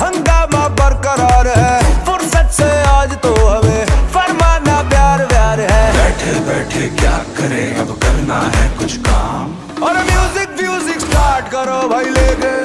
हंगामा बरकरार है। फुर्सत से आज तो हमें फरमाना प्यार व्यार है। बैठे बैठे क्या करें? अब करना है कुछ काम। और म्यूज़िक म्यूज़िक स्टार्ट करो भाई लेके।